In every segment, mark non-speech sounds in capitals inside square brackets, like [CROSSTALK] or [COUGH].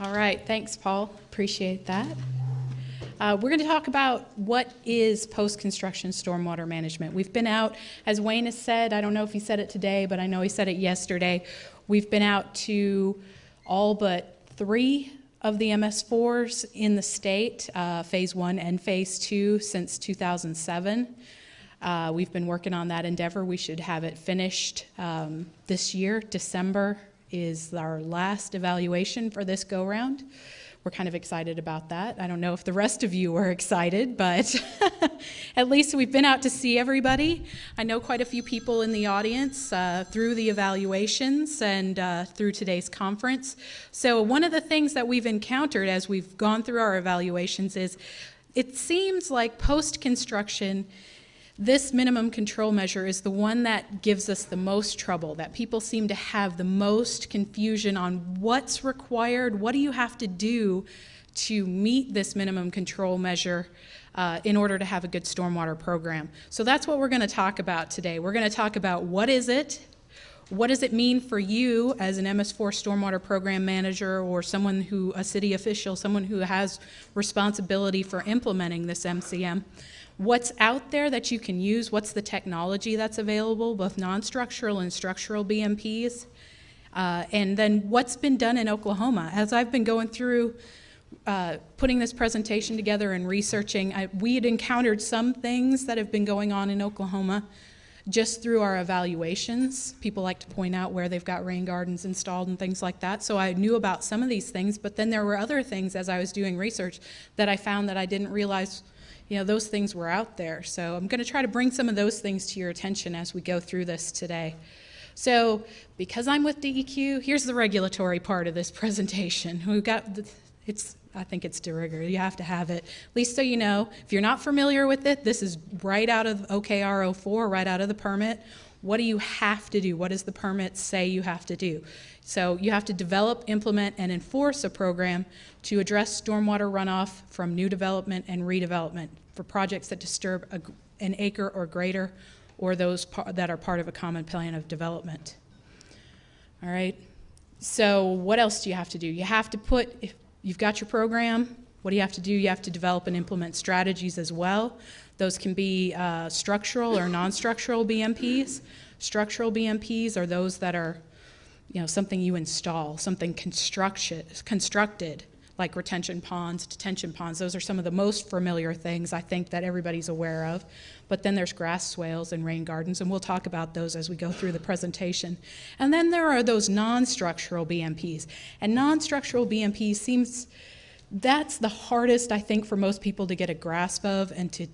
All right, thanks, Paul. Appreciate that. Uh, we're going to talk about what is post-construction stormwater management. We've been out, as Wayne has said, I don't know if he said it today, but I know he said it yesterday. We've been out to all but three of the MS4s in the state, uh, phase one and phase two, since 2007. Uh, we've been working on that endeavor. We should have it finished um, this year. December is our last evaluation for this go round. We're kind of excited about that. I don't know if the rest of you are excited, but [LAUGHS] at least we've been out to see everybody. I know quite a few people in the audience uh, through the evaluations and uh, through today's conference. So, one of the things that we've encountered as we've gone through our evaluations is it seems like post construction this minimum control measure is the one that gives us the most trouble, that people seem to have the most confusion on what's required, what do you have to do to meet this minimum control measure uh, in order to have a good stormwater program. So that's what we're going to talk about today. We're going to talk about what is it, what does it mean for you as an MS4 stormwater program manager or someone who, a city official, someone who has responsibility for implementing this MCM? What's out there that you can use, what's the technology that's available, both non-structural and structural BMPs, uh, and then what's been done in Oklahoma. As I've been going through uh, putting this presentation together and researching, I, we had encountered some things that have been going on in Oklahoma just through our evaluations. People like to point out where they've got rain gardens installed and things like that. So I knew about some of these things, but then there were other things as I was doing research that I found that I didn't realize you know, those things were out there. So I'm going to try to bring some of those things to your attention as we go through this today. So because I'm with DEQ, here's the regulatory part of this [LAUGHS] presentation. We've got, the, it's, I think it's de rigueur. You have to have it. At least so you know, if you're not familiar with it, this is right out of OKR 04, right out of the permit. What do you have to do? What does the permit say you have to do? So you have to develop, implement, and enforce a program to address stormwater runoff from new development and redevelopment for projects that disturb a, an acre or greater or those that are part of a common plan of development. All right. So what else do you have to do? You have to put, if you've got your program, what do you have to do? You have to develop and implement strategies as well. Those can be uh, structural or non-structural BMPs. Structural BMPs are those that are you know, something you install, something constructed, like retention ponds, detention ponds. Those are some of the most familiar things I think that everybody's aware of. But then there's grass swales and rain gardens, and we'll talk about those as we go through the presentation. And then there are those non-structural BMPs. And non-structural BMPs seems that's the hardest I think for most people to get a grasp of and to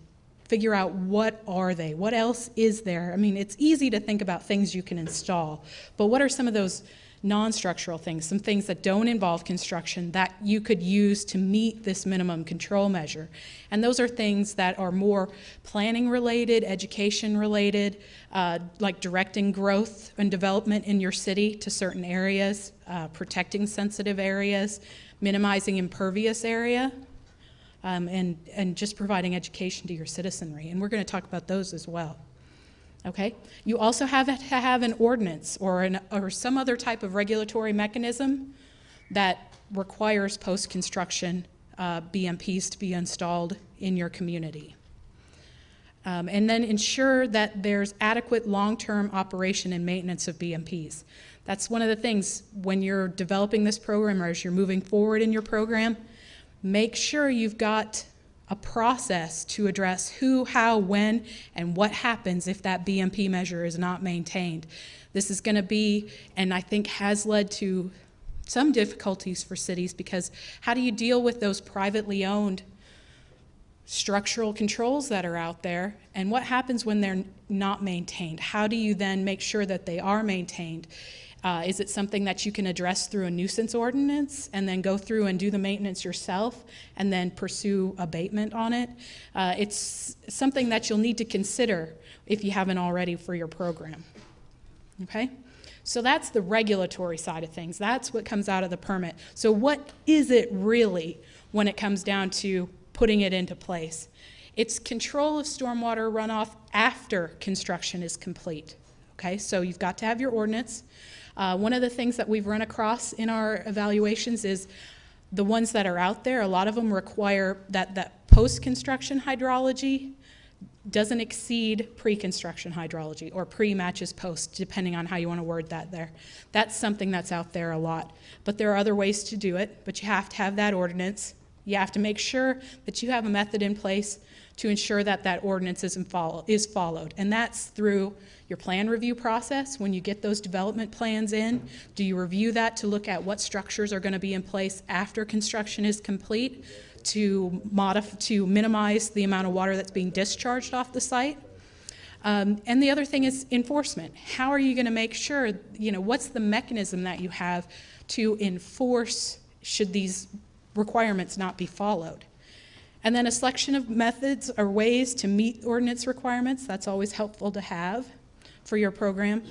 figure out what are they? What else is there? I mean it's easy to think about things you can install but what are some of those non-structural things some things that don't involve construction that you could use to meet this minimum control measure? And those are things that are more planning related education related uh, like directing growth and development in your city to certain areas uh, protecting sensitive areas minimizing impervious area um, and, and just providing education to your citizenry. And we're going to talk about those as well. Okay? You also have to have an ordinance or, an, or some other type of regulatory mechanism that requires post construction uh, BMPs to be installed in your community. Um, and then ensure that there's adequate long term operation and maintenance of BMPs. That's one of the things when you're developing this program or as you're moving forward in your program make sure you've got a process to address who, how, when, and what happens if that BMP measure is not maintained. This is going to be, and I think has led to some difficulties for cities because how do you deal with those privately owned structural controls that are out there and what happens when they're not maintained? How do you then make sure that they are maintained? Uh, is it something that you can address through a nuisance ordinance and then go through and do the maintenance yourself and then pursue abatement on it? Uh, it's something that you'll need to consider if you haven't already for your program. Okay? So that's the regulatory side of things. That's what comes out of the permit. So, what is it really when it comes down to putting it into place? It's control of stormwater runoff after construction is complete. Okay, so you've got to have your ordinance. Uh, one of the things that we've run across in our evaluations is the ones that are out there, a lot of them require that, that post-construction hydrology doesn't exceed pre-construction hydrology or pre-matches post, depending on how you want to word that there. That's something that's out there a lot. But there are other ways to do it, but you have to have that ordinance. You have to make sure that you have a method in place to ensure that that ordinance is, follow, is followed. And that's through your plan review process. When you get those development plans in, do you review that to look at what structures are going to be in place after construction is complete to, modif- to minimize the amount of water that's being discharged off the site? Um, and the other thing is enforcement. How are you going to make sure, you know, what's the mechanism that you have to enforce should these requirements not be followed? And then a selection of methods or ways to meet ordinance requirements, that's always helpful to have for your program,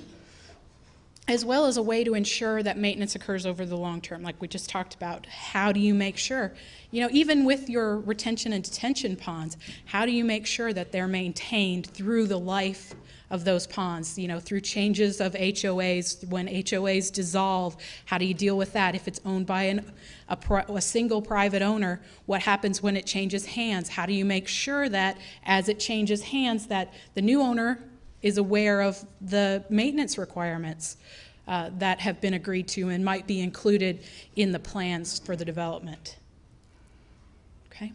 as well as a way to ensure that maintenance occurs over the long term, like we just talked about. How do you make sure? You know, even with your retention and detention ponds, how do you make sure that they're maintained through the life of those ponds, you know, through changes of HOAs, when HOAs dissolve, how do you deal with that? If it's owned by an, a, a, single private owner, what happens when it changes hands? How do you make sure that as it changes hands that the new owner is aware of the maintenance requirements uh, that have been agreed to and might be included in the plans for the development? Okay.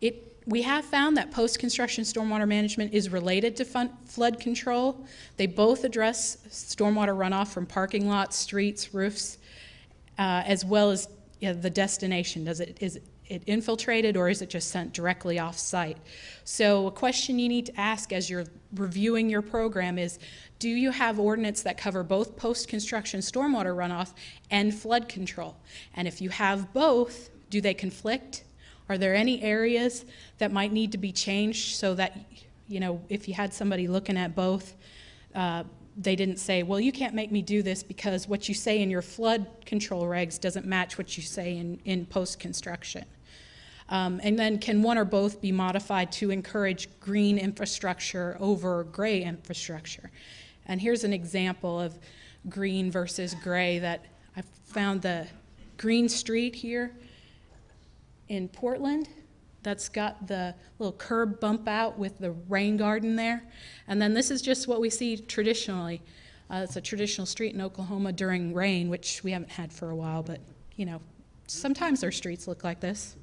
It we have found that post-construction stormwater management is related to flood control. They both address stormwater runoff from parking lots, streets, roofs, uh, as well as you know, the destination. Does it is it infiltrated or is it just sent directly off site? So a question you need to ask as you're reviewing your program is, do you have ordinance that cover both post-construction stormwater runoff and flood control? And if you have both, do they conflict? Are there any areas that might need to be changed so that, you know, if you had somebody looking at both, uh, they didn't say, well, you can't make me do this because what you say in your flood control regs doesn't match what you say in, in post construction. Um, and then can one or both be modified to encourage green infrastructure over gray infrastructure? And here's an example of green versus gray that I found the green street here in Portland that's got the little curb bump out with the rain garden there. And then this is just what we see traditionally. Uh, it's a traditional street in Oklahoma during rain, which we haven't had for a while, but you know, sometimes our streets look like this.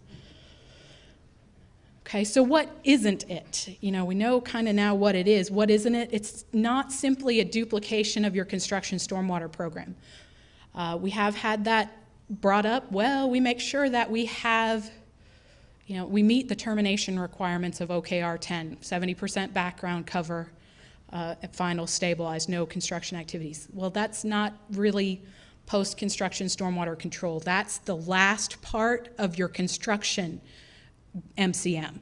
Okay, so what isn't it? You know, we know kind of now what it is. What isn't it? It's not simply a duplication of your construction stormwater program. Uh, we have had that brought up. Well, we make sure that we have you know, we meet the termination requirements of OKR 10, 70% background cover, uh, final stabilized, no construction activities. Well, that's not really post-construction stormwater control. That's the last part of your construction MCM.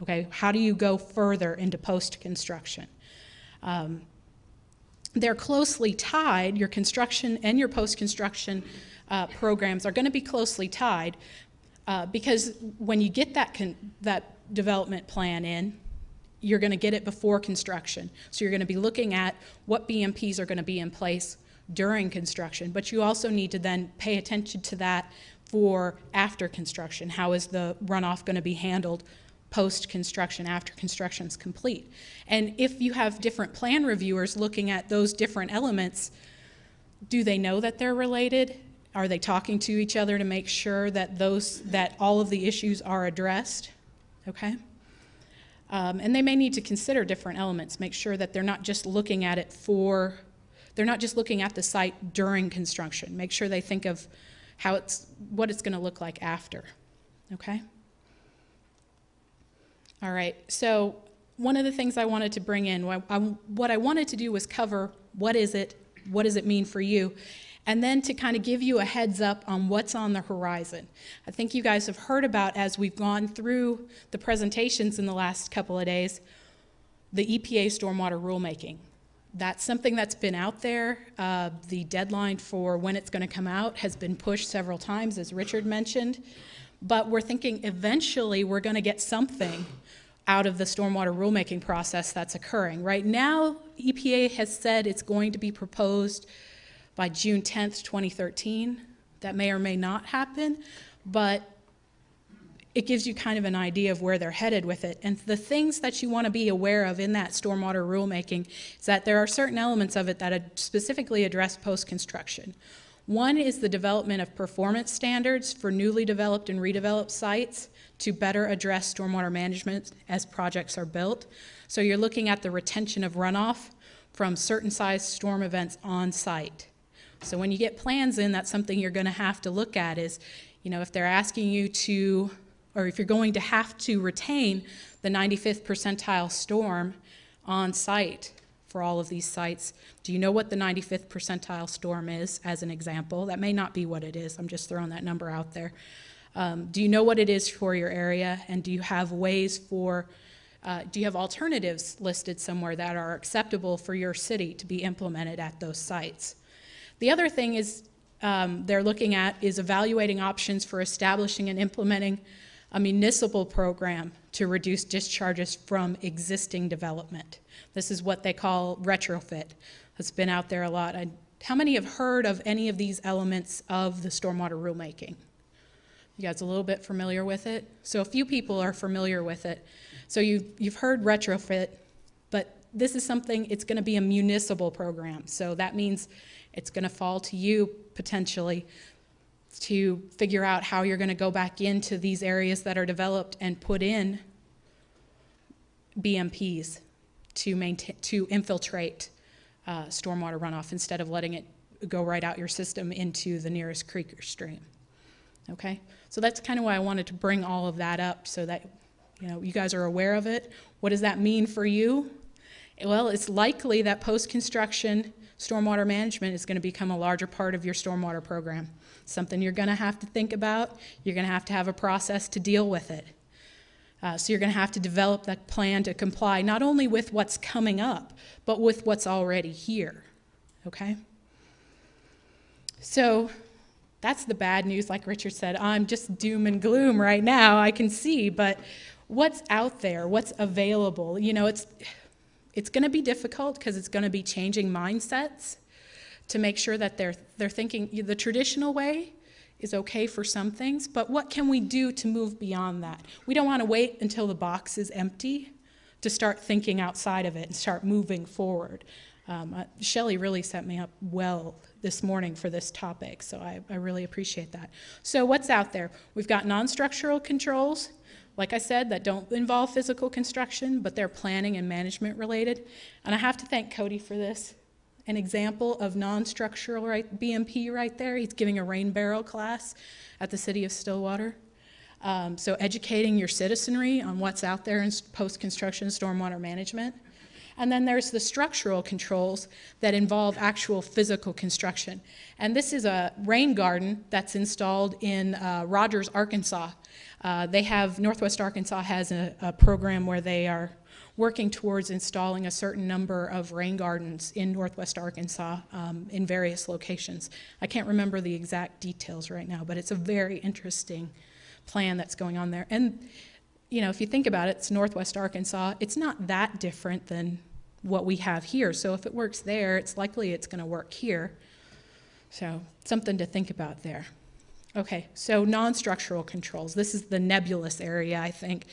Okay, how do you go further into post-construction? Um, they're closely tied, your construction and your post-construction uh, programs are going to be closely tied, uh, because when you get that, that development plan in, you're going to get it before construction. So you're going to be looking at what BMPs are going to be in place during construction, but you also need to then pay attention to that for after construction. How is the runoff going to be handled post construction, after construction is complete? And if you have different plan reviewers looking at those different elements, do they know that they're related? Are they talking to each other to make sure that those that all of the issues are addressed? Okay. Um, and they may need to consider different elements, make sure that they're not just looking at it for, they're not just looking at the site during construction. Make sure they think of how it's, what it's going to look like after. Okay? All right, so one of the things I wanted to bring in, what I, what I wanted to do was cover what is it, what does it mean for you, and then to kind of give you a heads up on what's on the horizon. I think you guys have heard about as we've gone through the presentations in the last couple of days, the EPA stormwater rulemaking. That's something that's been out there. Uh, the deadline for when it's going to come out has been pushed several times, as Richard mentioned. But we're thinking eventually we're going to get something out of the stormwater rulemaking process that's occurring. Right now, EPA has said it's going to be proposed by June 10th, 2013. that may or may not happen, but it gives you kind of an idea of where they're headed with it. And the things that you want to be aware of in that stormwater rulemaking is that there are certain elements of it that specifically address post-construction. One is the development of performance standards for newly developed and redeveloped sites to better address stormwater management as projects are built. So you're looking at the retention of runoff from certain size storm events on site. So when you get plans in, that's something you're going to have to look at is, you know, if they're asking you to, or if you're going to have to retain the 95th percentile storm on site for all of these sites, do you know what the 95th percentile storm is, as an example? That may not be what it is. I'm just throwing that number out there. Um, do you know what it is for your area, and do you have ways for uh, do you have alternatives listed somewhere that are acceptable for your city to be implemented at those sites? The other thing is um, they're looking at is evaluating options for establishing and implementing a municipal program to reduce discharges from existing development. This is what they call retrofit. It's been out there a lot. I, how many have heard of any of these elements of the stormwater rulemaking? You guys a little bit familiar with it? So a few people are familiar with it. So you, you've heard retrofit, but this is something, it's going to be a municipal program. So that means it's going to fall to you potentially to figure out how you're going to go back into these areas that are developed and put in BMPs to maintain to infiltrate uh, stormwater runoff instead of letting it go right out your system into the nearest creek or stream. Okay, so that's kind of why I wanted to bring all of that up so that you know, you guys are aware of it. What does that mean for you? Well, it's likely that post-construction stormwater management is going to become a larger part of your stormwater program. Something you're going to have to think about. You're going to have to have a process to deal with it. Uh, so you're going to have to develop that plan to comply not only with what's coming up, but with what's already here. Okay? So that's the bad news, like Richard said. I'm just doom and gloom right now, I can see, but what's out there, what's available. You know, it's, it's going to be difficult because it's going to be changing mindsets to make sure that they're, they're thinking the traditional way is okay for some things, but what can we do to move beyond that? We don't want to wait until the box is empty to start thinking outside of it and start moving forward. Um, uh, Shelly really set me up well this morning for this topic, so I, I really appreciate that. So what's out there? We've got non-structural controls, like I said, that don't involve physical construction, but they're planning and management related. And I have to thank Cody for this. An example of non-structural right, BMP right there. He's giving a rain barrel class at the City of Stillwater. Um, so educating your citizenry on what's out there in post-construction stormwater management. And then there's the structural controls that involve actual physical construction. And this is a rain garden that's installed in uh, Rogers, Arkansas. Uh, they have, Northwest Arkansas has a, a, program where they are working towards installing a certain number of rain gardens in Northwest Arkansas um, in various locations. I can't remember the exact details right now, but it's a very interesting plan that's going on there. And, you know, if you think about it, it's Northwest Arkansas. It's not that different than what we have here. So if it works there, it's likely it's going to work here. So something to think about there. Okay, so non-structural controls. This is the nebulous area, I think.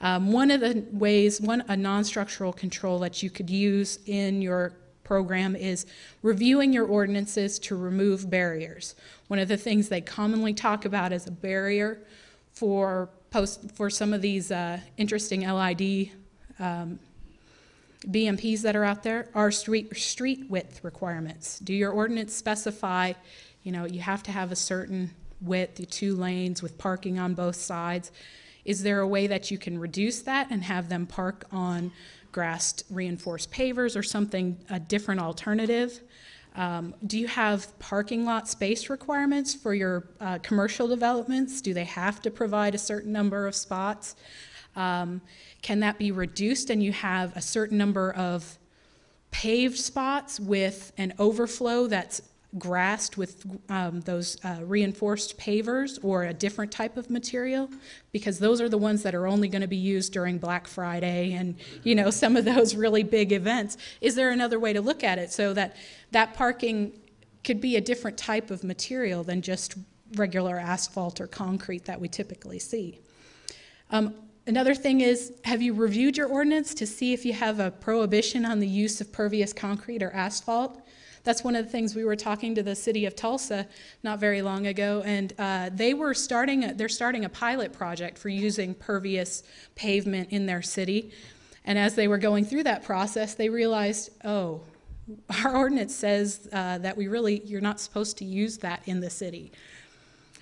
Um, one of the ways, one a non-structural control that you could use in your program is reviewing your ordinances to remove barriers. One of the things they commonly talk about as a barrier for post for some of these uh, interesting LID um, BMPs that are out there are street street width requirements. Do your ordinance specify, you know, you have to have a certain width, the two lanes with parking on both sides. Is there a way that you can reduce that and have them park on grassed reinforced pavers or something, a different alternative? Um, do you have parking lot space requirements for your uh, commercial developments? Do they have to provide a certain number of spots? Um, can that be reduced and you have a certain number of paved spots with an overflow that's grassed with um, those uh, reinforced pavers or a different type of material because those are the ones that are only going to be used during Black Friday and you know some of those really big events. Is there another way to look at it so that that parking could be a different type of material than just regular asphalt or concrete that we typically see. Um, another thing is, have you reviewed your ordinance to see if you have a prohibition on the use of pervious concrete or asphalt? That's one of the things we were talking to the city of Tulsa not very long ago, and uh, they were starting. A, they're starting a pilot project for using pervious pavement in their city. And as they were going through that process, they realized, oh, our ordinance says uh, that we really you're not supposed to use that in the city.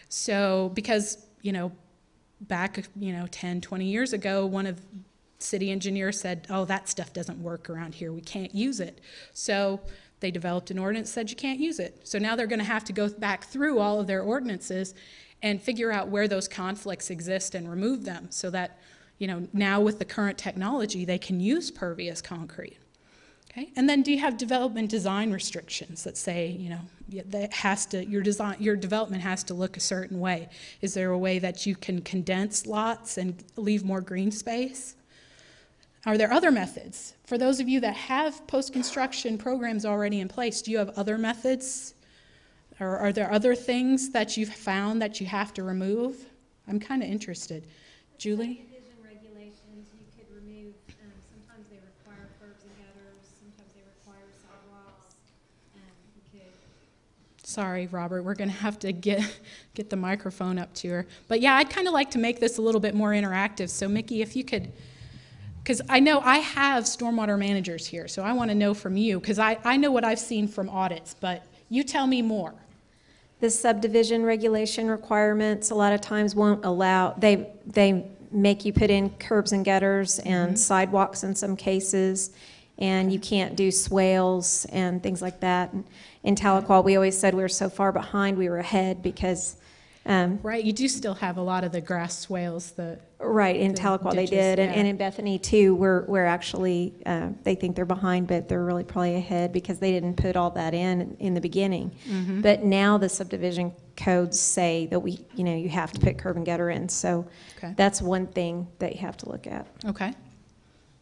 So because you know back you know 10 20 years ago one of city engineers said oh that stuff doesn't work around here we can't use it so they developed an ordinance said you can't use it. So now they're going to have to go back through all of their ordinances and figure out where those conflicts exist and remove them so that you know now with the current technology they can use pervious concrete. Okay? And then do you have development design restrictions that say you know that has to your design your development has to look a certain way? Is there a way that you can condense lots and leave more green space are there other methods for those of you that have post-construction programs already in place do you have other methods or are there other things that you've found that you have to remove i'm kind of interested julie you could remove, um, sometimes they require curbs and gutters, sometimes they require sidewalks. Um, you could, Sorry, Robert, we're going to have to get, get the microphone up to her. But yeah, I'd kind of like to make this a little bit more interactive. So, Mickey, if you could, because I know I have stormwater managers here, so I want to know from you, because I, I know what I've seen from audits, but you tell me more. The subdivision regulation requirements, a lot of times won't allow, they, they make you put in curbs and gutters and mm-hmm. sidewalks in some cases, and you can't do swales and things like that. And In Tahlequah, we always said we were so far behind, we were ahead because, um, Right? You do still have a lot of the grass swales, the, right, in The Tahlequah they did, and, yeah. and in Bethany too, we're, we're actually, uh, they think they're behind, but they're really probably ahead because they didn't put all that in, in the beginning. Mm-hmm. But now the subdivision codes say that we, you know, you have to put curb and gutter in, so Okay. that's one thing that you have to look at. okay.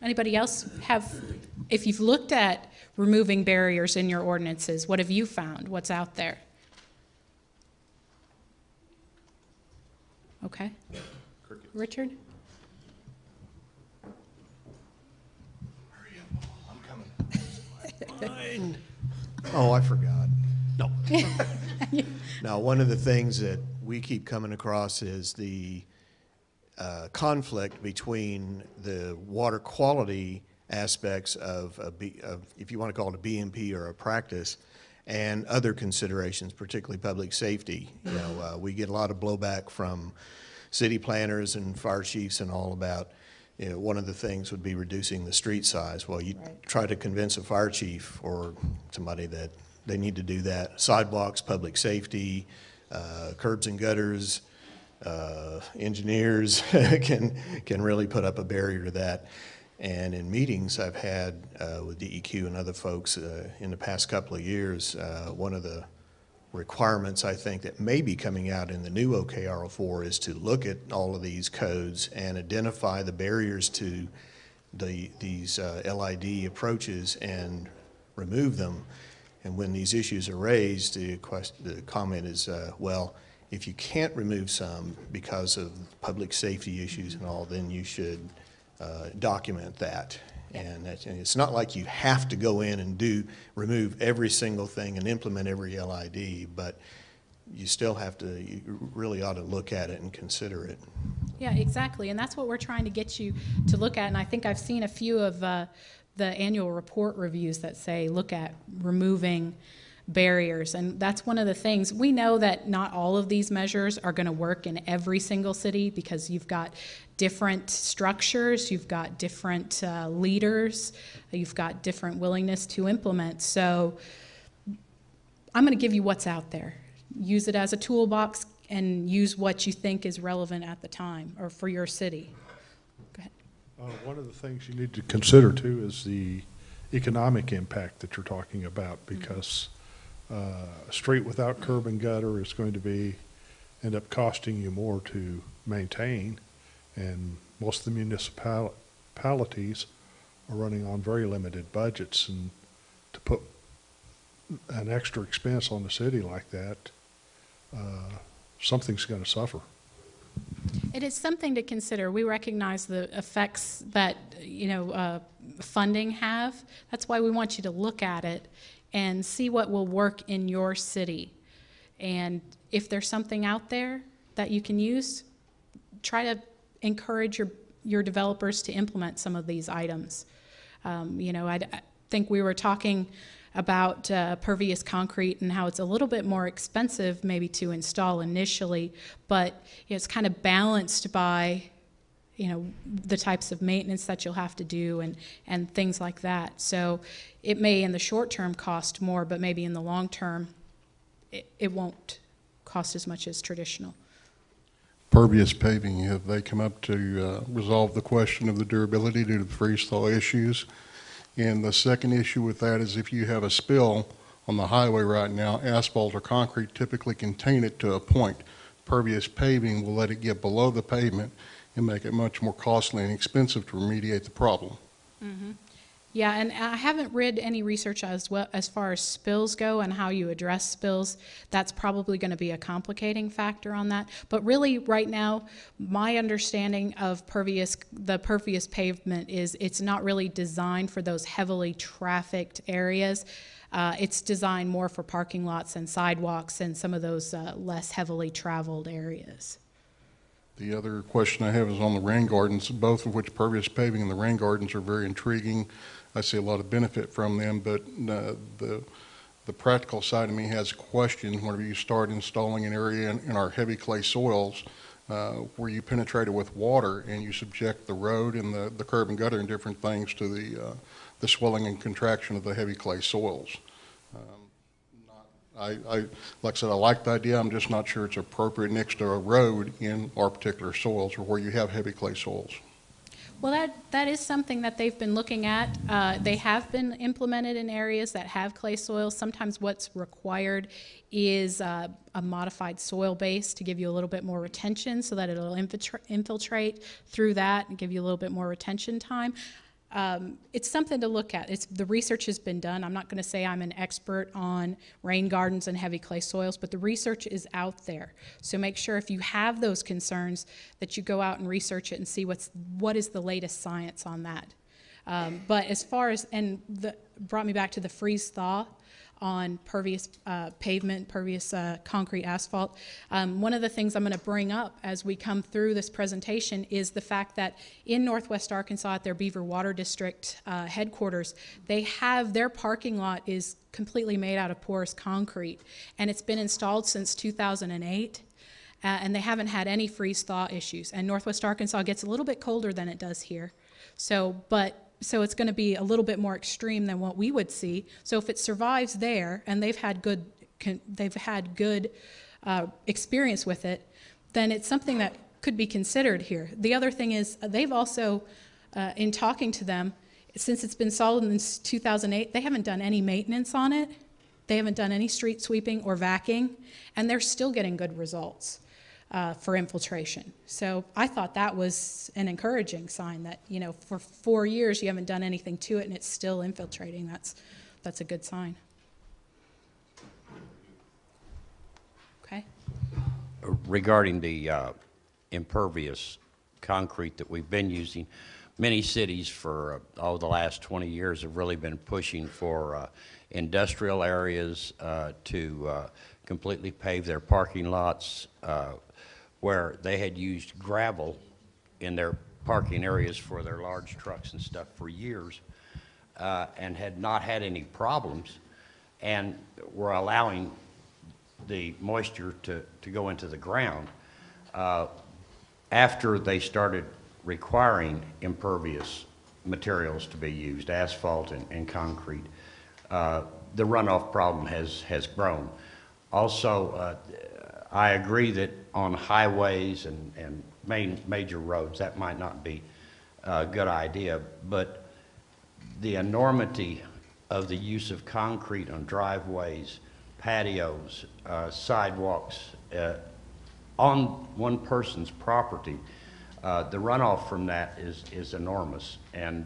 Anybody else have, if you've looked at removing barriers in your ordinances, what have you found? What's out there? Okay. Richard? Oh, I forgot. No. [LAUGHS] Now, one of the things that we keep coming across is the uh, conflict between the water quality aspects of, a B- of, if you want to call it a BMP or a practice, and other considerations, particularly public safety. You know, uh, we get a lot of blowback from city planners and fire chiefs and all about, you know, one of the things would be reducing the street size. Well, you Right. try to convince a fire chief or somebody that they need to do that. Sidewalks, public safety, uh, curbs and gutters, uh, engineers [LAUGHS] can, can really put up a barrier to that. And in meetings I've had uh, with DEQ and other folks uh, in the past couple of years, uh, one of the requirements I think that may be coming out in the new OKR04 is to look at all of these codes and identify the barriers to the, these uh, LID approaches and remove them. And when these issues are raised, the the comment is, uh, well, if you can't remove some because of public safety issues and all, then you should uh, document that. And that's, and it's not like you have to go in and do, remove every single thing and implement every LID, but you still have to, you really ought to look at it and consider it. Yeah, exactly. And that's what we're trying to get you to look at. And I think I've seen a few of uh, the annual report reviews that say, look at removing barriers. And that's one of the things. We know that not all of these measures are going to work in every single city because you've got different structures, you've got different uh, leaders, you've got different willingness to implement. So I'm going to give you what's out there. Use it as a toolbox and use what you think is relevant at the time or for your city. Uh, One of the things you need to consider too is the economic impact that you're talking about because uh, a street without curb and gutter is going to be, end up costing you more to maintain. And most of the municipalities are running on very limited budgets and to put an extra expense on the city like that, uh, something's gonna suffer. It is something to consider. We recognize the effects that, you know, uh, funding have. That's why we want you to look at it and see what will work in your city. And if there's something out there that you can use, try to encourage your, your developers to implement some of these items. Um, you know, I, I think we were talking about uh, pervious concrete and how it's a little bit more expensive maybe to install initially, but it's kind of balanced by, you know, the types of maintenance that you'll have to do and, and things like that. So it may in the short term cost more, but maybe in the long term, it, it won't cost as much as traditional. Pervious paving, have they come up to uh, resolve the question of the durability due to the freeze-thaw issues? And the second issue with that is if you have a spill on the highway right now, asphalt or concrete typically contain it to a point. Pervious paving will let it get below the pavement and make it much more costly and expensive to remediate the problem. Yeah, and I haven't read any research as well as far as spills go and how you address spills. That's probably going to be a complicating factor on that. But really, right now, my understanding of pervious, the pervious pavement is it's not really designed for those heavily trafficked areas. Uh, it's designed more for parking lots and sidewalks and some of those uh, less heavily traveled areas. The other question I have is on the rain gardens, both of which pervious paving and the rain gardens are very intriguing. I see a lot of benefit from them, but uh, the, the practical side of me has a question whenever you start installing an area in, in our heavy clay soils uh, where you penetrate it with water and you subject the road and the, the curb and gutter and different things to the, uh, the swelling and contraction of the heavy clay soils. Um, I, I, like I said, I like the idea, I'm just not sure it's appropriate next to a road in our particular soils or where you have heavy clay soils. Well, that, that is something that they've been looking at. Uh, they have been implemented in areas that have clay soils. Sometimes what's required is uh, a modified soil base to give you a little bit more retention so that it'll infiltra- infiltrate through that and give you a little bit more retention time. Um, it's something to look at. It's, the research has been done. I'm not going to say I'm an expert on rain gardens and heavy clay soils, but the research is out there. So make sure if you have those concerns that you go out and research it and see what's what is the latest science on that. Um, but as far as and the brought me back to the freeze thaw on pervious uh, pavement, pervious uh, concrete asphalt. Um, one of the things I'm going to bring up as we come through this presentation is the fact that in Northwest Arkansas at their Beaver Water District uh, headquarters, they have their parking lot is completely made out of porous concrete, and it's been installed since 2008. Uh, and they haven't had any freeze thaw issues. And Northwest Arkansas gets a little bit colder than it does here. So, but so it's going to be a little bit more extreme than what we would see. So if it survives there, and they've had good, con- they've had good uh, experience with it, then it's something that could be considered here. The other thing is uh, they've also, uh, in talking to them, since it's been solid since 2008, they haven't done any maintenance on it. They haven't done any street sweeping or vacuuming, and they're still getting good results uh, for infiltration. So I thought that was an encouraging sign that you know for four years you haven't done anything to it and it's still infiltrating. That's that's a good sign. Okay. regarding the uh, impervious concrete that we've been using, many cities for, uh, the last 20 years have really been pushing for uh, industrial areas uh, to uh, completely pave their parking lots, uh, where they had used gravel in their parking areas for their large trucks and stuff for years, uh, and had not had any problems, and were allowing the moisture to, to go into the ground. Uh, After they started requiring impervious materials to be used, asphalt and, and concrete, uh, the runoff problem has, has grown. Also, uh, I agree that on highways and, and main, major roads, that might not be a good idea, but the enormity of the use of concrete on driveways, patios, uh, sidewalks, uh, on one person's property, uh, the runoff from that is, is enormous. And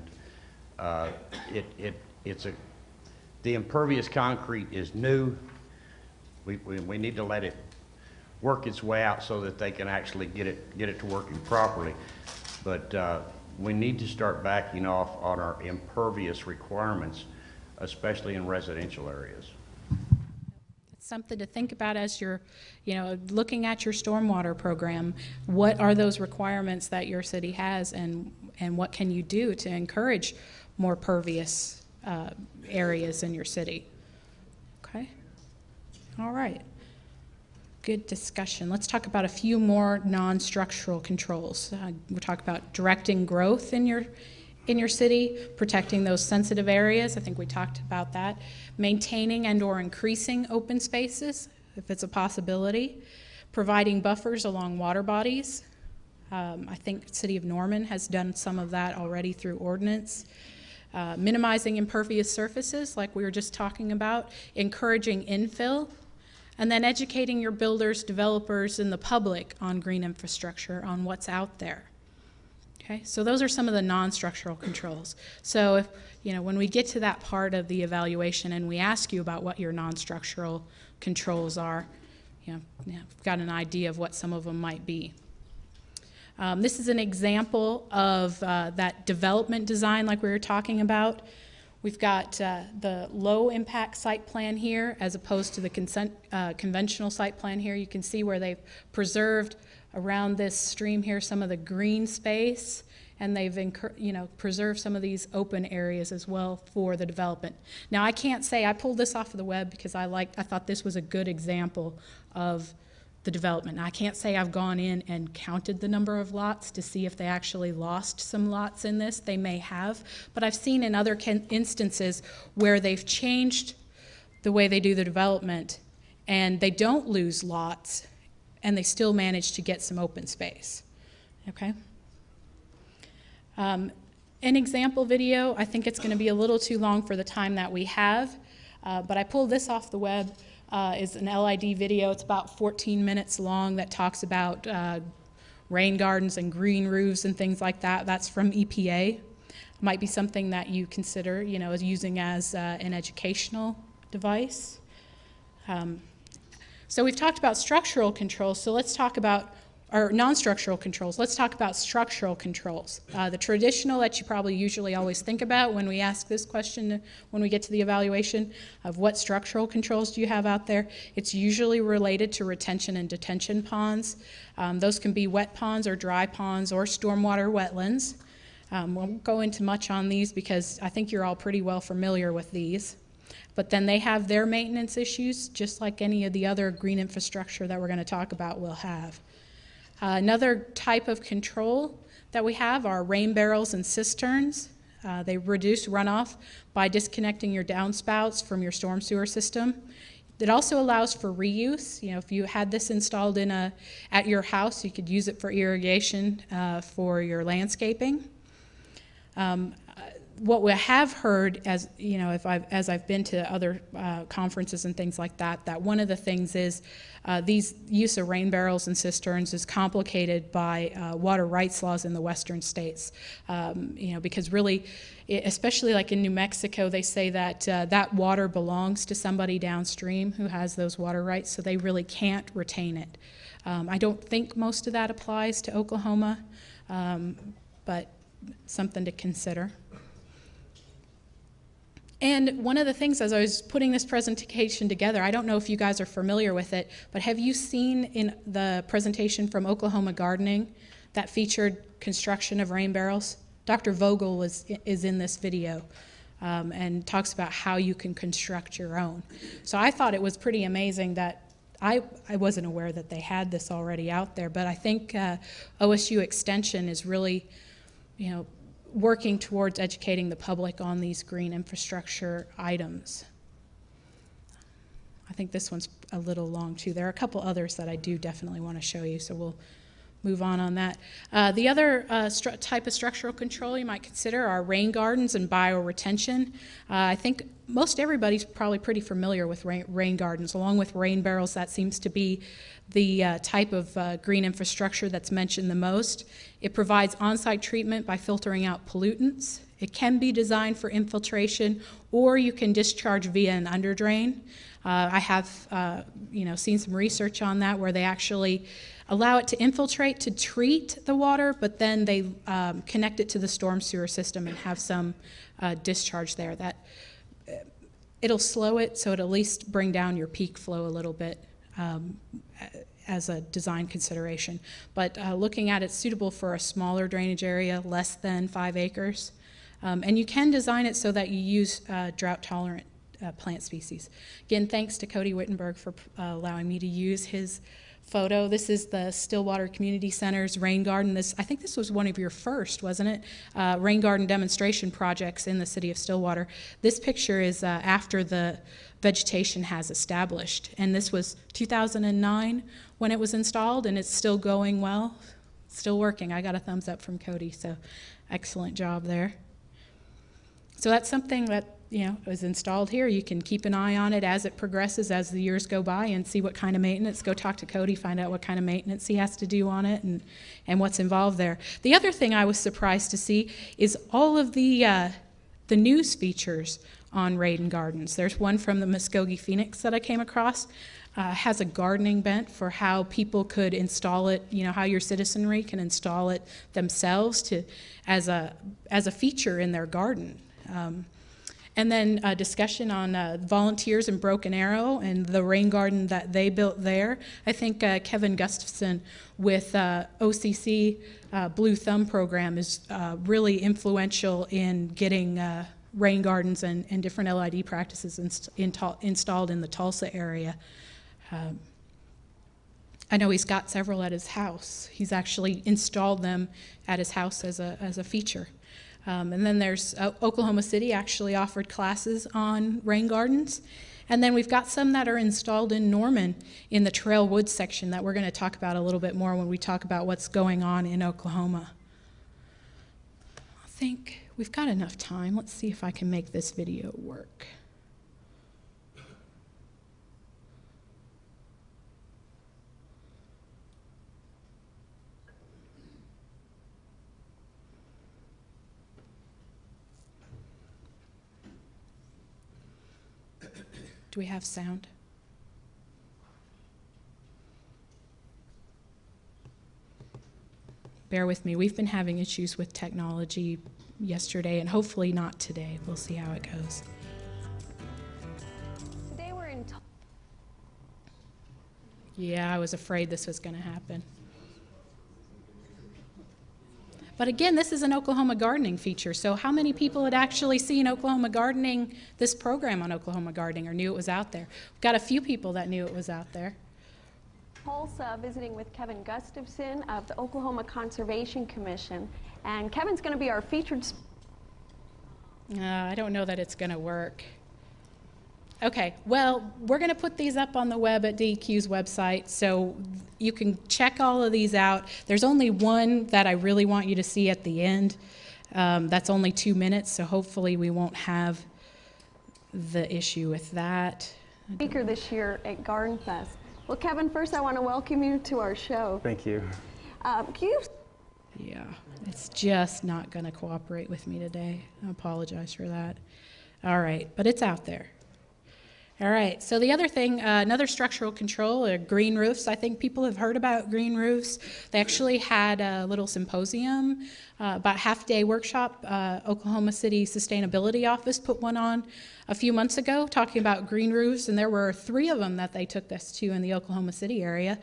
uh, it, it, it's a, The impervious concrete is new. We, we, we need to let it work its way out so that they can actually get it, get it to working properly. But, uh, we need to start backing off on our impervious requirements, especially in residential areas. It's something to think about as you're, you know, looking at your stormwater program. What are those requirements that your city has, and and what can you do to encourage more pervious uh, areas in your city? Okay. All right. Good discussion. Let's talk about a few more non-structural controls. Uh, we'll talk about directing growth in your in your city, protecting those sensitive areas. I think we talked about that. Maintaining and or increasing open spaces, if it's a possibility. Providing buffers along water bodies. Um, I think City of Norman has done some of that already through ordinance. Uh, minimizing impervious surfaces, like we were just talking about. Encouraging infill. And then educating your builders, developers, and the public on green infrastructure, on what's out there. Okay, so those are some of the non-structural controls. So if, you know, when we get to that part of the evaluation and we ask you about what your non-structural controls are, you know, you know, we've got an idea of what some of them might be. Um, this is an example of uh, that development design like we were talking about. We've got uh, the low impact site plan here as opposed to the consent, uh, conventional site plan here. You can see where they've preserved around this stream here some of the green space and they've you know preserved some of these open areas as well for the development. Now I can't say I pulled this off of the web because I like I thought this was a good example of the development. I can't say I've gone in and counted the number of lots to see if they actually lost some lots in this. They may have, but I've seen in other instances where they've changed the way they do the development and they don't lose lots and they still manage to get some open space. Okay? Um, an example video, I think it's going to be a little too long for the time that we have, uh, but I pulled this off the web. Uh, is an LID video. It's about 14 minutes long that talks about uh, rain gardens and green roofs and things like that. That's from EPA. Might be something that you consider, you know, as using as uh, an educational device. Um, so we've talked about structural controls. So let's talk about or non-structural controls. Let's talk about structural controls. Uh, the traditional that you probably usually always think about when we ask this question when we get to the evaluation of what structural controls do you have out there, it's usually related to retention and detention ponds. Um, those can be wet ponds or dry ponds or stormwater wetlands. Um, won't go into much on these because I think you're all pretty well familiar with these. But then they have their maintenance issues, just like any of the other green infrastructure that we're going to talk about will have. Uh, another type of control that we have are rain barrels and cisterns. Uh, they reduce runoff by disconnecting your downspouts from your storm sewer system. It also allows for reuse. You know, if you had this installed in a at your house, you could use it for irrigation uh, for your landscaping. Um, what we have heard as you know if I've, as I've been to other uh, conferences and things like that that one of the things is uh, these use of rain barrels and cisterns is complicated by uh, water rights laws in the western states um, you know because really especially like in New Mexico they say that uh, that water belongs to somebody downstream who has those water rights so they really can't retain it um, I don't think most of that applies to Oklahoma um, but something to consider. And one of the things as I was putting this presentation together, I don't know if you guys are familiar with it, but have you seen in the presentation from Oklahoma Gardening that featured construction of rain barrels? Dr. Vogel was, is in this video um, and talks about how you can construct your own. So I thought it was pretty amazing that I, I wasn't aware that they had this already out there, but I think uh, OSU Extension is really, you know, working towards educating the public on these green infrastructure items. I think this one's a little long too. There are a couple others that I do definitely want to show you, so we'll move on on that. Uh, the other uh, type of structural control you might consider are rain gardens and bioretention. Uh, I think most everybody's probably pretty familiar with rain, rain, gardens, along with rain barrels. That seems to be the uh, type of uh, green infrastructure that's mentioned the most. It provides on site treatment by filtering out pollutants It can be designed for infiltration, or you can discharge via an underdrain. Uh, I have, you know, seen some research on that where they actually allow it to infiltrate to treat the water, but then they um, connect it to the storm sewer system and have some uh, discharge there. That uh, it'll slow it, so it'll at least bring down your peak flow a little bit. Um, as a design consideration. But uh, looking at it, suitable for a smaller drainage area, less than five acres. Um, and you can design it so that you use uh, drought tolerant uh, plant species. Again, thanks to Cody Wittenberg for uh, allowing me to use his photo. This is the Stillwater Community Center's rain garden. This, I think this was one of your first, wasn't it? Uh, rain garden demonstration projects in the city of Stillwater. This picture is uh, after the vegetation has established. And this was 2009 when it was installed, and it's still going well, still working. I got a thumbs up from Cody, so excellent job there. So that's something that you know is installed here. You can keep an eye on it as it progresses, as the years go by, and see what kind of maintenance. Go talk to Cody, find out what kind of maintenance he has to do on it, and and what's involved there. The other thing I was surprised to see is all of the uh, the news features on rain gardens. There's one from the Muskogee Phoenix that I came across. Uh, has a gardening bent for how people could install it, you know, how your citizenry can install it themselves to, as, a, as a feature in their garden. Um, and then a discussion on uh, volunteers in Broken Arrow and the rain garden that they built there. I think uh, Kevin Gustafson with uh, OCC uh, Blue Thumb program is uh, really influential in getting uh, rain gardens and, and different LID practices inst in installed in the Tulsa area. Um, I know he's got several at his house. He's actually installed them at his house as a, as a feature. Um, and then there's uh, Oklahoma City actually offered classes on rain gardens. And then we've got some that are installed in Norman in the Trail Woods section that we're going to talk about a little bit more when we talk about what's going on in Oklahoma. I think we've got enough time. Let's see if I can make this video work. Do we have sound? Bear with me. We've been having issues with technology yesterday and hopefully not today. We'll see how it goes. Today we're in. Yeah, I was afraid this was going to happen. But again, this is an Oklahoma gardening feature. So, how many people had actually seen Oklahoma gardening, this program on Oklahoma gardening, or knew it was out there? We've got a few people that knew it was out there. Tulsa visiting with Kevin Gustafson of the Oklahoma Conservation Commission. And Kevin's going to be our featured. Uh, I don't know that it's going to work. Okay, well, we're going to put these up on the web at DEQ's website, so you can check all of these out. There's only one that I really want you to see at the end. Um, that's only two minutes, so hopefully we won't have the issue with that. Speaker this year at Garden Fest. Well, Kevin, first I want to welcome you to our show. Thank you. Um, can you Yeah, it's just not going to cooperate with me today. I apologize for that. All right, but it's out there. All right, so the other thing, uh, another structural control are green roofs. I think people have heard about green roofs. They actually had a little symposium, uh, about half day workshop. Uh, Oklahoma City Sustainability Office put one on a few months ago talking about green roofs, and there were three of them that they took us to in the Oklahoma City area.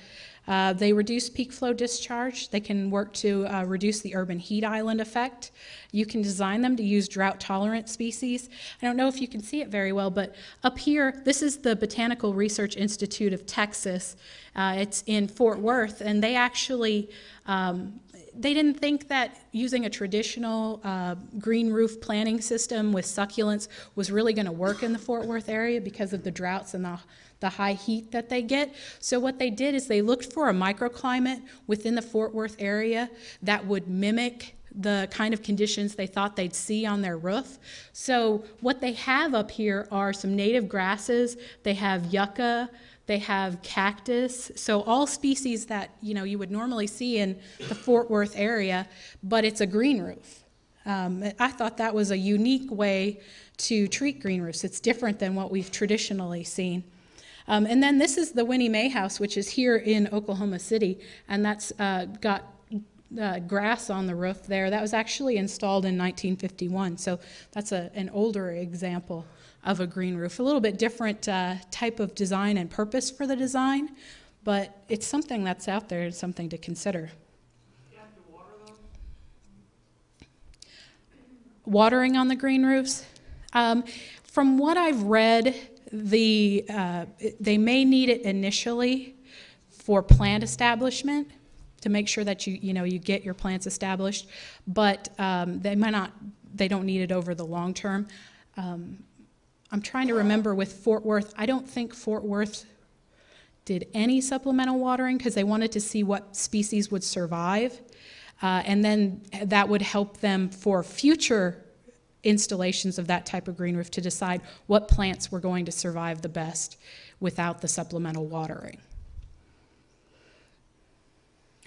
Uh, they reduce peak flow discharge. They can work to uh, reduce the urban heat island effect. You can design them to use drought tolerant species. I don't know if you can see it very well, but up here, this is the Botanical Research Institute of Texas. Uh, it's in Fort Worth, and they actually um, they didn't think that using a traditional uh, green roof planting system with succulents was really going to work in the Fort Worth area because of the droughts and the the high heat that they get. So what they did is they looked for a microclimate within the Fort Worth area that would mimic the kind of conditions they thought they'd see on their roof. So what they have up here are some native grasses. They have yucca, they have cactus, so all species that you know you would normally see in the Fort Worth area, but it's a green roof. Um, I thought that was a unique way to treat green roofs. It's different than what we've traditionally seen. Um, and then this is the Winnie May House, which is here in Oklahoma City, and that's uh, got uh, grass on the roof there. That was actually installed in 1951, so that's a, an older example of a green roof. A little bit different uh, type of design and purpose for the design, but it's something that's out there and something to consider. Watering on the green roofs? Um, from what I've read, the, uh, they may need it initially for plant establishment to make sure that you, you know, you get your plants established, but um, they might not, they don't need it over the long term. Um, I'm trying to remember with Fort Worth, I don't think Fort Worth did any supplemental watering because they wanted to see what species would survive. Uh, and then that would help them for future installations of that type of green roof to decide what plants were going to survive the best without the supplemental watering.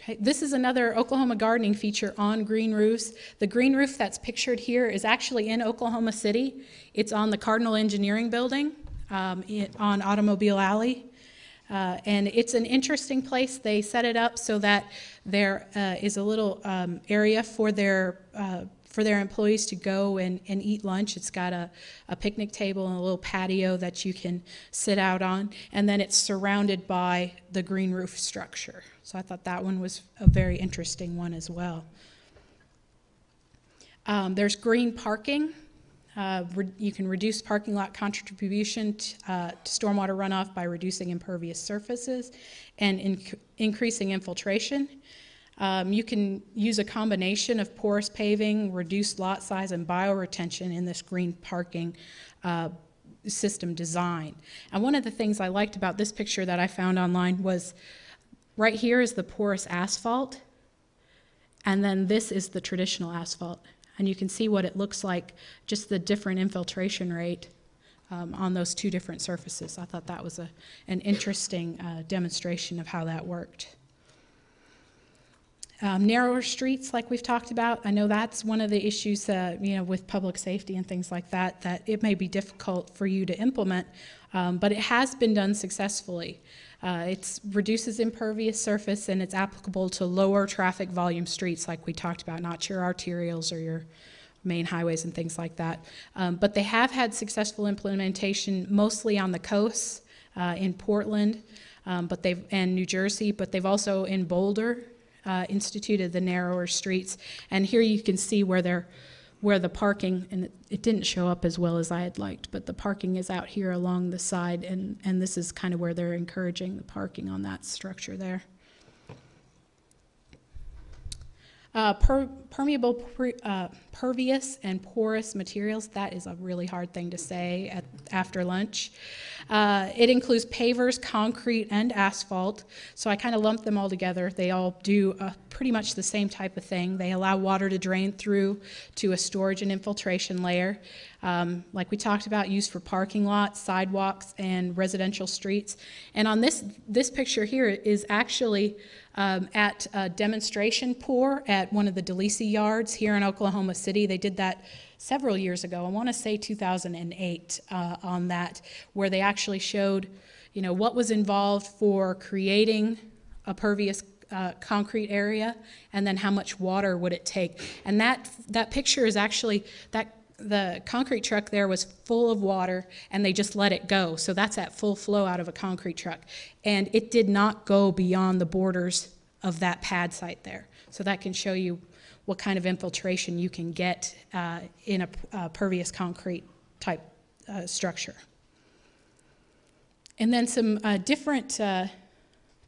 Okay, this is another Oklahoma gardening feature on green roofs. The green roof that's pictured here is actually in Oklahoma City. It's on the Cardinal Engineering Building um, it, on Automobile Alley. Uh, and it's an interesting place. They set it up so that there uh, is a little um, area for their uh, for their employees to go and, and eat lunch. It's got a, a picnic table and a little patio that you can sit out on, and then it's surrounded by the green roof structure. So I thought that one was a very interesting one as well. Um, there's green parking. Uh, you can reduce parking lot contribution uh, to stormwater runoff by reducing impervious surfaces and inc- increasing infiltration. Um, you can use a combination of porous paving, reduced lot size, and bioretention in this green parking uh, system design. And one of the things I liked about this picture that I found online was right here is the porous asphalt, and then this is the traditional asphalt. And you can see what it looks like, just the different infiltration rate um, on those two different surfaces. I thought that was a, an interesting uh, demonstration of how that worked. Um, narrower streets, like we've talked about, I know that's one of the issues, uh, you know, with public safety and things like that, that it may be difficult for you to implement, um, but it has been done successfully. Uh, it reduces impervious surface and it's applicable to lower traffic volume streets, like we talked about, not your arterials or your main highways and things like that. Um, but they have had successful implementation mostly on the coasts uh, in Portland, um, but they've and New Jersey, but they've also in Boulder uh, instituted the narrower streets. And here you can see where they're where the parking and it, it, didn't show up as well as I had liked, but the parking is out here along the side, and and this is kind of where they're encouraging the parking on that structure there. Uh, per, permeable, per, uh, pervious, and porous materials. That is a really hard thing to say at, after lunch. Uh, it includes pavers, concrete, and asphalt. So I kind of lump them all together. They all do pretty much the same type of thing. They allow water to drain through to a storage and infiltration layer. Um, like we talked about, used for parking lots, sidewalks, and residential streets. And on this this picture here is actually um, at a demonstration pour at one of the Dolese yards here in Oklahoma City. They did that several years ago. I want to say 2008 uh, on that, where they actually showed, you know, what was involved for creating a pervious uh, concrete area, and then how much water would it take. And that that picture is actually that the concrete truck there was full of water and they just let it go. So that's at full flow out of a concrete truck. And it did not go beyond the borders of that pad site there. So that can show you what kind of infiltration you can get uh, in a, a, pervious concrete type uh, structure. And then some uh, different uh,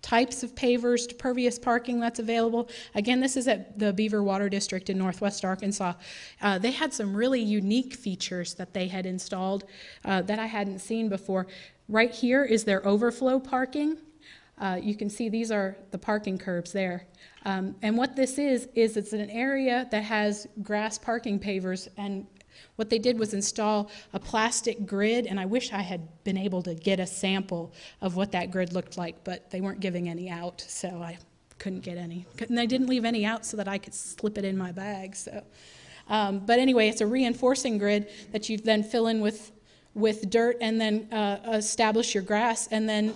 types of pavers to pervious parking that's available. Again, this is at the Beaver Water District in northwest Arkansas. Uh, they had some really unique features that they had installed uh, that I hadn't seen before. Right here is their overflow parking. Uh, you can see these are the parking curbs there. Um, and what this is, is it's an area that has grass parking pavers and what they did was install a plastic grid, and I wish I had been able to get a sample of what that grid looked like, but they weren't giving any out, so I couldn't get any. And they didn't leave any out so that I could slip it in my bag. So, Um, but anyway, it's a reinforcing grid that you then fill in with with dirt and then uh, establish your grass. And then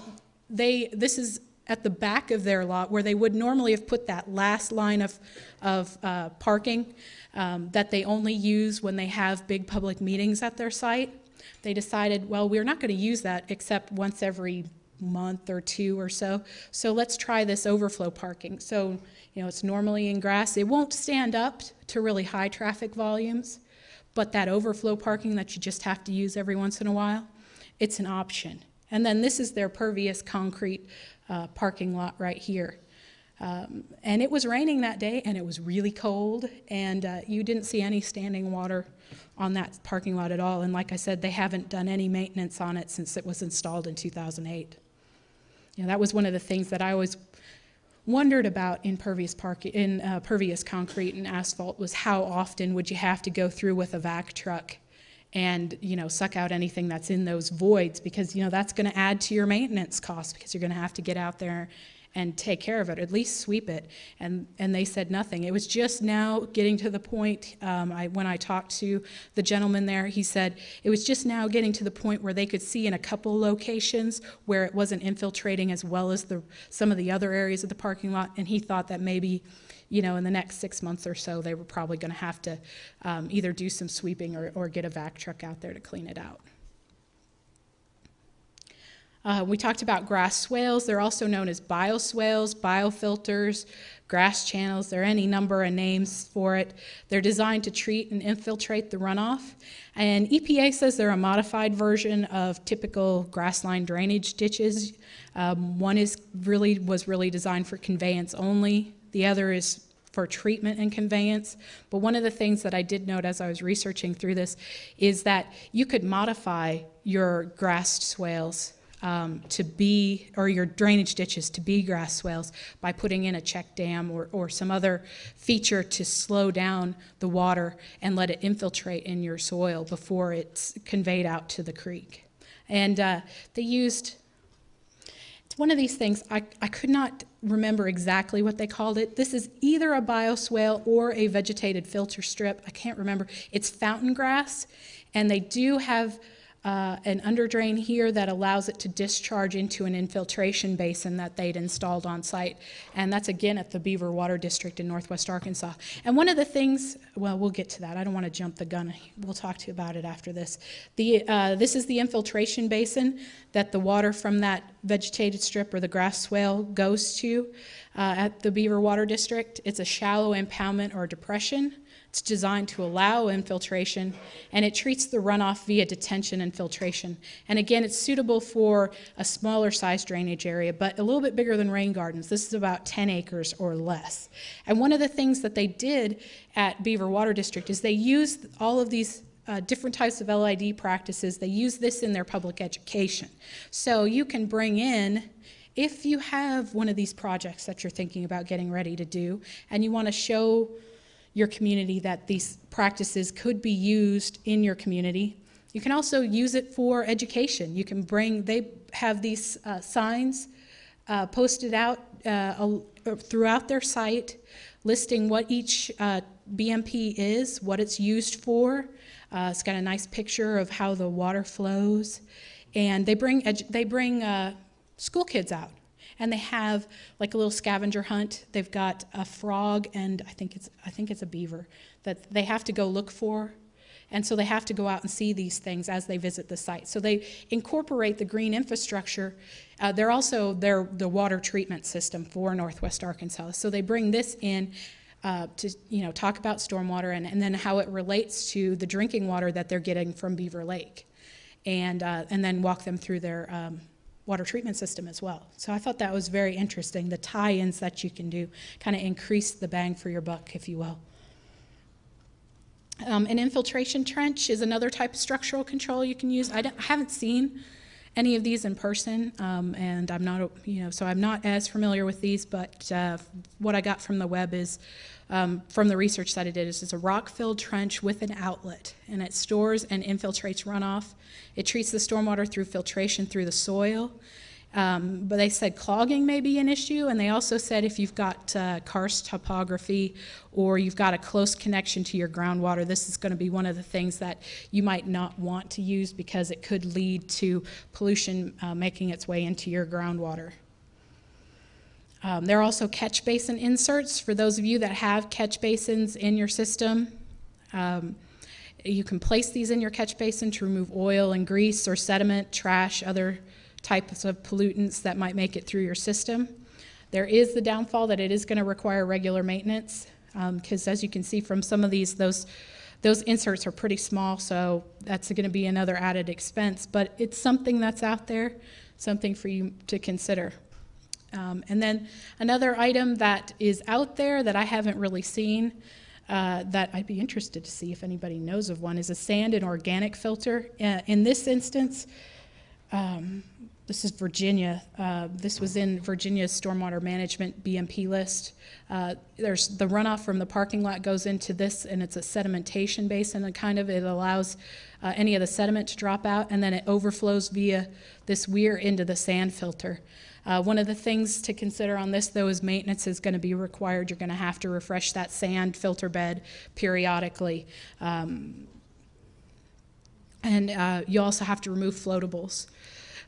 they this is at the back of their lot where they would normally have put that last line of of uh, parking um, that they only use when they have big public meetings at their site. They decided, well, we're not going to use that except once every month or two or so. So let's try this overflow parking. So, you know, it's normally in grass. It won't stand up to really high traffic volumes, but that overflow parking that you just have to use every once in a while, it's an option. And then this is their pervious concrete uh, parking lot right here. Um, and it was raining that day, and it was really cold, and uh, you didn't see any standing water on that parking lot at all. And like I said, they haven't done any maintenance on it since it was installed in 2008. You know, that was one of the things that I always wondered about in pervious park in uh, pervious concrete and asphalt was how often would you have to go through with a vac truck and you know suck out anything that's in those voids because you know that's going to add to your maintenance costs because you're going to have to get out there and take care of it, at least sweep it. And, and they said nothing. It was just now getting to the point, um, I, when I talked to the gentleman there, he said it was just now getting to the point where they could see in a couple locations where it wasn't infiltrating as well as the, some of the other areas of the parking lot. And he thought that maybe you know, in the next six months or so, they were probably going to have to um, either do some sweeping or, or get a vac truck out there to clean it out. Uh, we talked about grass swales. They're also known as bioswales, biofilters, grass channels. There are any number of names for it. They're designed to treat and infiltrate the runoff. And EPA says they're a modified version of typical grassline drainage ditches. Um, one is really was really designed for conveyance only. The other is for treatment and conveyance. But one of the things that I did note as I was researching through this is that you could modify your grassed swales um, to be, or your drainage ditches to be grass swales by putting in a check dam or, or some other feature to slow down the water and let it infiltrate in your soil before it's conveyed out to the creek. And uh, they used, it's one of these things, I, I could not remember exactly what they called it. This is either a bioswale or a vegetated filter strip. I can't remember. It's fountain grass, and they do have uh, an underdrain here that allows it to discharge into an infiltration basin that they'd installed on site. And that's again at the Beaver Water District in northwest Arkansas. And one of the things, well, we'll get to that. I don't want to jump the gun. We'll talk to you about it after this. The, uh, this is the infiltration basin that the water from that vegetated strip or the grass swale goes to uh, at the Beaver Water District. It's a shallow impoundment or depression. It's designed to allow infiltration, and it treats the runoff via detention and filtration. And again, it's suitable for a smaller size drainage area, but a little bit bigger than rain gardens. This is about 10 acres or less. And one of the things that they did at Beaver Water District is they used all of these uh, different types of LID practices. They use this in their public education. So you can bring in if you have one of these projects that you're thinking about getting ready to do and you want to show your community that these practices could be used in your community. You can also use it for education. You can bring, they have these uh, signs uh, posted out uh, throughout their site listing what each uh, BMP is, what it's used for. Uh, it's got a nice picture of how the water flows. And they bring, they bring uh, school kids out and they have like a little scavenger hunt. They've got a frog and I think it's I think it's a beaver that they have to go look for. And so they have to go out and see these things as they visit the site. So they incorporate the green infrastructure. Uh, they're also they're the water treatment system for Northwest Arkansas. So they bring this in uh, to you know talk about stormwater and, and then how it relates to the drinking water that they're getting from Beaver Lake, and uh, and then walk them through their um, water treatment system as well. So I thought that was very interesting, the tie-ins that you can do, kind of increase the bang for your buck, if you will. Um, an infiltration trench is another type of structural control you can use. I, I haven't seen any of these in person, um, and I'm not, you know, so I'm not as familiar with these, but uh, what I got from the web is um, from the research that I did is it's a rock-filled trench with an outlet, and it stores and infiltrates runoff. It treats the stormwater through filtration through the soil, Um, but they said clogging may be an issue, and they also said if you've got uh, karst topography or you've got a close connection to your groundwater, this is going to be one of the things that you might not want to use because it could lead to pollution uh, making its way into your groundwater. Um, there are also catch basin inserts for those of you that have catch basins in your system. Um, you can place these in your catch basin to remove oil and grease or sediment, trash, other types of pollutants that might make it through your system. There is the downfall that it is going to require regular maintenance because, as you can see from some of these, those those inserts are pretty small, so that's going to be another added expense. But it's something that's out there, something for you to consider. Um, and then another item that is out there that I haven't really seen uh, that I'd be interested to see if anybody knows of one is a sand and organic filter. Uh, in this instance, um, this is Virginia. Uh, this was in Virginia's stormwater management BMP list. Uh, there's the runoff from the parking lot goes into this, and it's a sedimentation basin, and kind of it allows uh, any of the sediment to drop out, and then it overflows via this weir into the sand filter. Uh, one of the things to consider on this, though, is maintenance is going to be required. You're going to have to refresh that sand filter bed periodically. Um, and uh, you also have to remove floatables.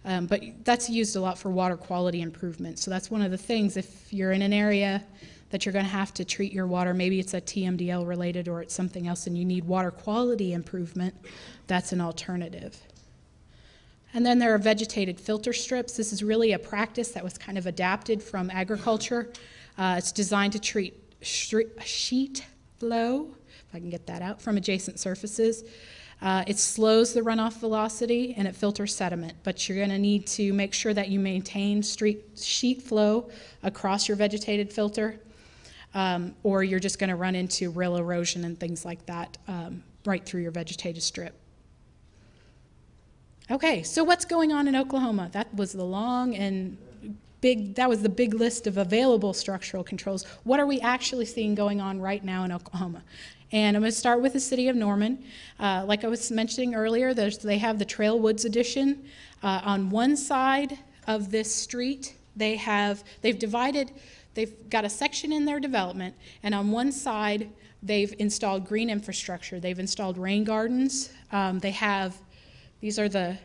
Um, but that's used a lot for water quality improvement. So that's one of the things. If you're in an area that you're going to have to treat your water, maybe it's a TMDL related or it's something else, and you need water quality improvement, that's an alternative. And then there are vegetated filter strips. This is really a practice that was kind of adapted from agriculture. Uh, it's designed to treat sheet flow, if I can get that out, from adjacent surfaces. Uh, it slows the runoff velocity and it filters sediment, but you're going to need to make sure that you maintain street sheet flow across your vegetated filter, um, or you're just going to run into real erosion and things like that um, right through your vegetated strip. Okay, so what's going on in Oklahoma? That was the long and big, that was the big list of available structural controls. What are we actually seeing going on right now in Oklahoma? And I'm going to start with the city of Norman. Uh, like I was mentioning earlier, they have the Trail Woods Edition. Uh, on one side of this street, they have they've divided. They've got a section in their development, and on one side, they've installed green infrastructure. They've installed rain gardens. Um, they have these are the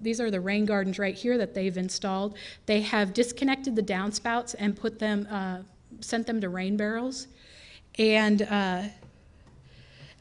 these are the rain gardens right here that they've installed. They have disconnected the downspouts and put them uh, sent them to rain barrels, and uh,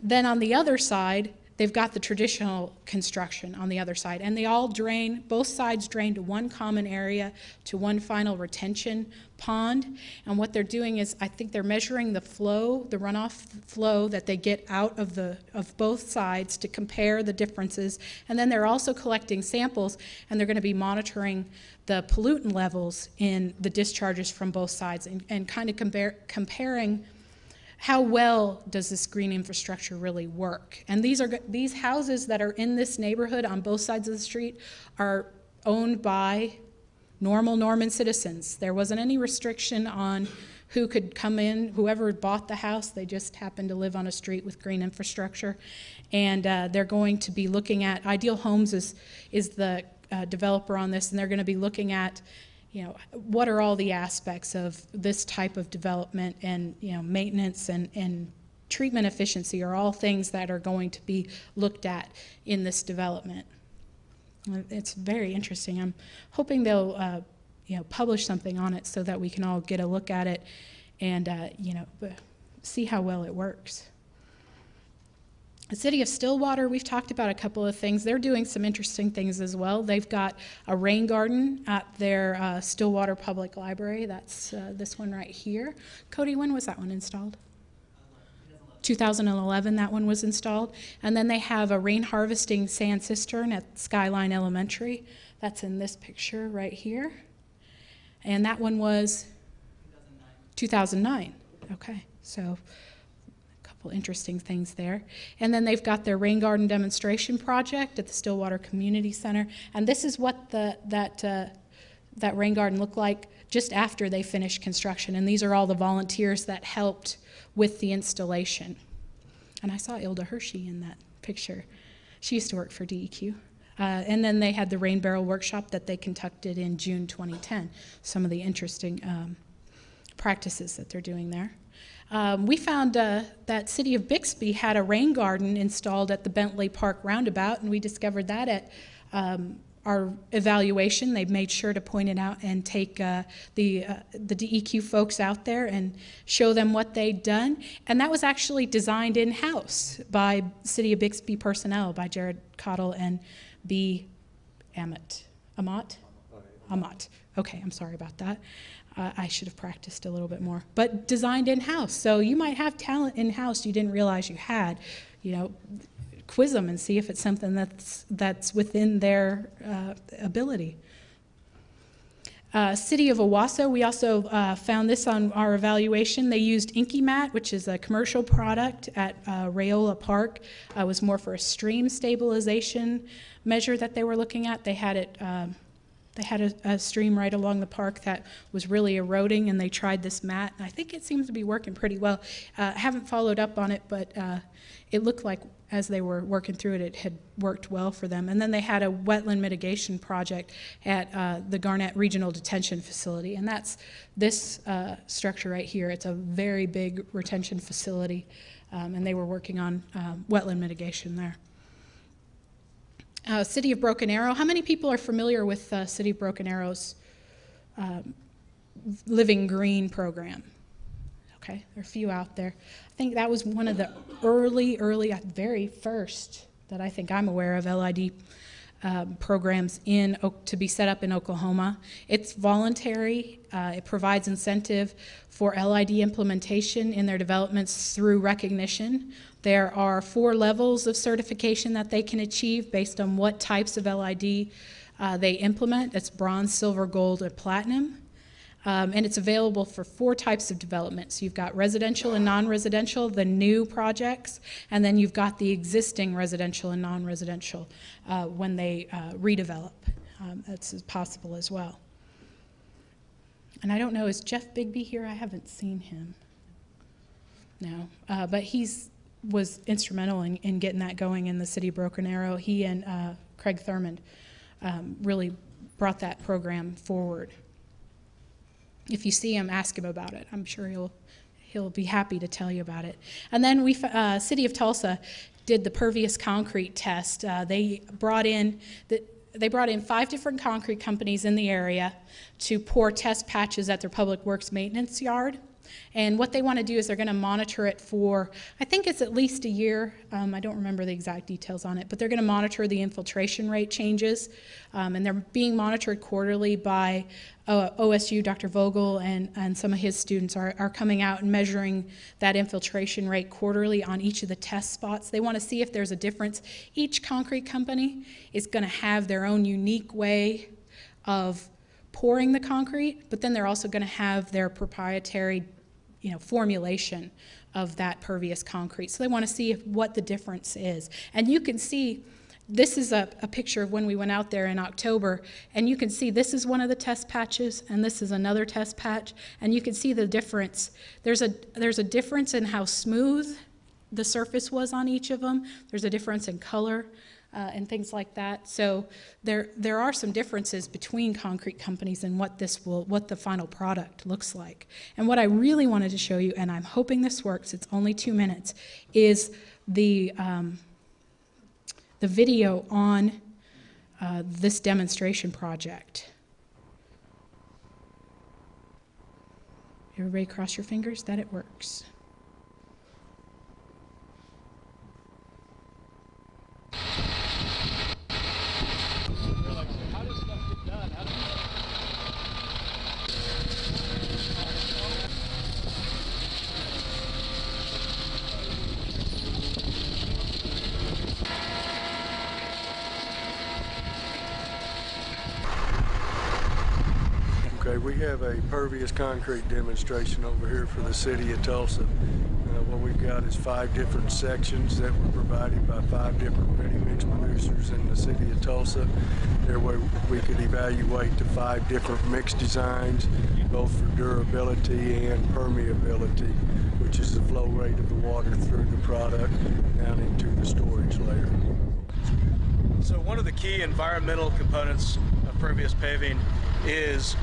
then on the other side, they've got the traditional construction on the other side, and they all drain, both sides drain to one common area, to one final retention pond. And what they're doing is, I think they're measuring the flow, the runoff flow that they get out of the of both sides to compare the differences. And then they're also collecting samples, and they're going to be monitoring the pollutant levels in the discharges from both sides, and, and kind of compare, comparing how well does this green infrastructure really work? And these are these houses that are in this neighborhood on both sides of the street are owned by normal Norman citizens. There wasn't any restriction on who could come in, whoever bought the house, they just happened to live on a street with green infrastructure. And uh, they're going to be looking at, Ideal Homes is, is the uh, developer on this, and they're going to be looking at you know, what are all the aspects of this type of development and, you know, maintenance and, and treatment efficiency are all things that are going to be looked at in this development. It's very interesting. I'm hoping they'll, uh, you know, publish something on it so that we can all get a look at it and, uh, you know, see how well it works. The city of Stillwater, we've talked about a couple of things. They're doing some interesting things as well. They've got a rain garden at their uh, Stillwater Public Library. That's uh, this one right here. Cody, when was that one installed? 2011, that one was installed. And then they have a rain harvesting sand cistern at Skyline Elementary. That's in this picture right here. And that one was 2009. 2009. Okay, so couple interesting things there. And then they've got their rain garden demonstration project at the Stillwater Community Center. And this is what the, that, uh, that rain garden looked like just after they finished construction. And these are all the volunteers that helped with the installation. And I saw Ilda Hershey in that picture. She used to work for DEQ. Uh, and then they had the rain barrel workshop that they conducted in June 2010. Some of the interesting um, practices that they're doing there. Um, we found uh, that City of Bixby had a rain garden installed at the Bentley Park roundabout, and we discovered that at um, our evaluation. They made sure to point it out and take uh, the uh, the DEQ folks out there and show them what they'd done. And that was actually designed in house by City of Bixby personnel, by Jared Cottle and B. Ammett. Amat? Amat. Okay, I'm sorry about that. Uh, I should have practiced a little bit more. But designed in house. So you might have talent in house you didn't realize you had. You know, quiz them and see if it's something that's, that's within their uh, ability. Uh, City of Owasso, we also uh, found this on our evaluation. They used Enkamat, which is a commercial product at uh, Rayola Park. Uh, was more for a stream stabilization measure that they were looking at. They had it. Um, they had a, a stream right along the park that was really eroding, and they tried this mat. And I think it seems to be working pretty well. Uh, I haven't followed up on it, but uh, it looked like as they were working through it, it had worked well for them. And then they had a wetland mitigation project at uh, the Garnett Regional Detention Facility, and that's this uh, structure right here. It's a very big retention facility, um, and they were working on um, wetland mitigation there. Uh, City of Broken Arrow. How many people are familiar with uh, City of Broken Arrow's um, Living Green program? Okay, there are a few out there. I think that was one of the early, early, uh, very first that I think I'm aware of LID um, programs in to be set up in Oklahoma. It's voluntary. Uh, it provides incentive for LID implementation in their developments through recognition. There are four levels of certification that they can achieve based on what types of LID uh, they implement. It's bronze, silver, gold, and platinum. Um, and it's available for four types of development. So you've got residential and non-residential, the new projects, and then you've got the existing residential and non-residential uh, when they uh, redevelop. Um, that's possible as well. And I don't know, is Jeff Bigby here? I haven't seen him. No, uh, but he's was instrumental in, in, getting that going in the city of Broken Arrow. He and uh, Craig Thurmond um, really brought that program forward if you see him, ask him about it. I'm sure he'll he'll be happy to tell you about it. And then we, uh, City of Tulsa, did the pervious concrete test. Uh, they brought in the they brought in five different concrete companies in the area to pour test patches at their public works maintenance yard. And what they want to do is they're going to monitor it for, I think it's at least a year. Um, I don't remember the exact details on it, but they're going to monitor the infiltration rate changes. Um, and they're being monitored quarterly by uh, OSU, Dr. Vogel, and, and some of his students are, are coming out and measuring that infiltration rate quarterly on each of the test spots. They want to see if there's a difference. Each concrete company is going to have their own unique way of pouring the concrete, but then they're also going to have their proprietary you know, formulation of that pervious concrete. So they want to see what the difference is. And you can see, this is a, a, picture of when we went out there in October, and you can see this is one of the test patches, and this is another test patch, and you can see the difference. There's a, there's a difference in how smooth the surface was on each of them. There's a difference in color uh, and things like that. So there, there are some differences between concrete companies and what this will, what the final product looks like. And what I really wanted to show you, and I'm hoping this works, it's only two minutes, is the, um, the video on uh, this demonstration project. Everybody cross your fingers that it works. Okay, we have a pervious concrete demonstration over here for the city of Tulsa. Uh, what we've got is five different sections that were provided by five different ready mix producers in the city of Tulsa. There we could evaluate the five different mix designs, both for durability and permeability, which is the flow rate of the water through the product down into the storage layer. So one of the key environmental components of pervious paving is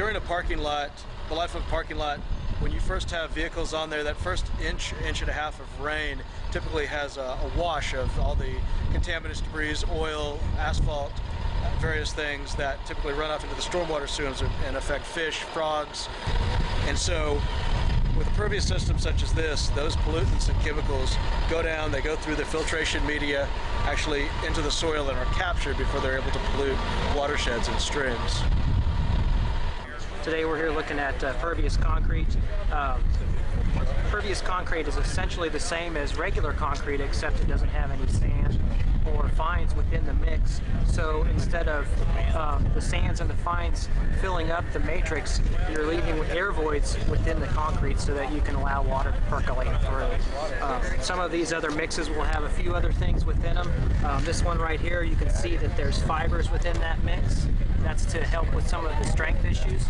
during a parking lot, the life of a parking lot, when you first have vehicles on there, that first inch, inch and a half of rain typically has a, a wash of all the contaminants, debris, oil, asphalt, uh, various things that typically run off into the stormwater systems and affect fish, frogs. And so with a pervious system such as this, those pollutants and chemicals go down, they go through the filtration media actually into the soil and are captured before they're able to pollute watersheds and streams. Today we're here looking at uh, pervious concrete. Um, pervious concrete is essentially the same as regular concrete except it doesn't have any sand or fines within the mix. So instead of um, the sands and the fines filling up the matrix, you're leaving air voids within the concrete so that you can allow water to percolate through. Um, some of these other mixes will have a few other things within them. Um, this one right here, you can see that there's fibers within that mix. That's to help with some of the strength issues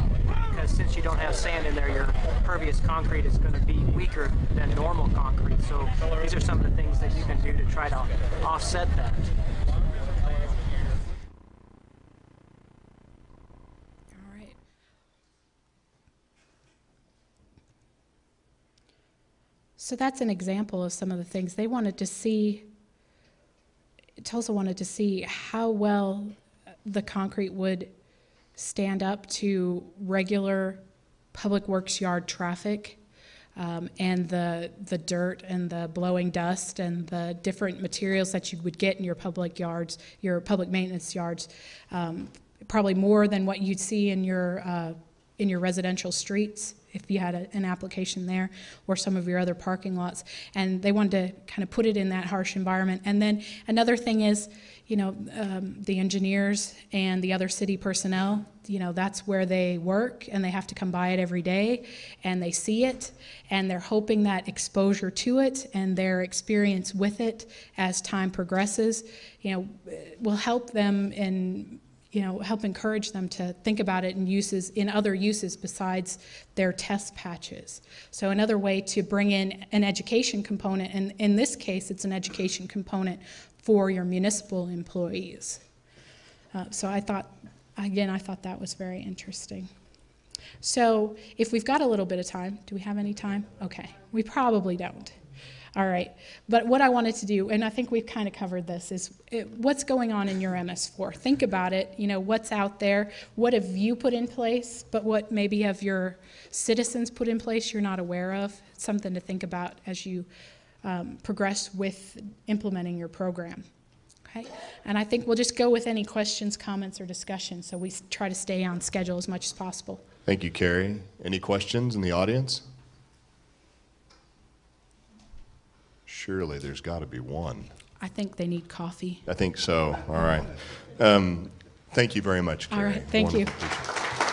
because since you don't have sand in there, your pervious concrete is going to be weaker than normal concrete. So these are some of the things that you can do to try to offset that. All right. So that's an example of some of the things they wanted to see. Tulsa wanted to see how well the concrete would stand up to regular public works yard traffic um, and the the dirt and the blowing dust and the different materials that you would get in your public yards, your public maintenance yards, um, probably more than what you'd see in your uh, in your residential streets if you had a, an application there or some of your other parking lots. And they wanted to kind of put it in that harsh environment. And then another thing is you know um, the engineers and the other city personnel you know that's where they work and they have to come by it every day and they see it and they're hoping that exposure to it and their experience with it as time progresses you know will help them in you know, help encourage them to think about it in uses in other uses besides their test patches. So another way to bring in an education component, and in this case, it's an education component for your municipal employees. Uh, so I thought, again, I thought that was very interesting. So if we've got a little bit of time, do we have any time? Okay, we probably don't. All right. But what I wanted to do, and I think we've kind of covered this, is it, what's going on in your MS4. Think about it. You know, what's out there? What have you put in place? But what maybe have your citizens put in place you're not aware of? Something to think about as you um, progress with implementing your program. Okay. And I think we'll just go with any questions, comments, or discussion. So we try to stay on schedule as much as possible. Thank you, Carrie. Any questions in the audience? Surely there's got to be one. I think they need coffee. I think so. All right. Um, thank you very much, All Carrie. right, thank you. Wonderful.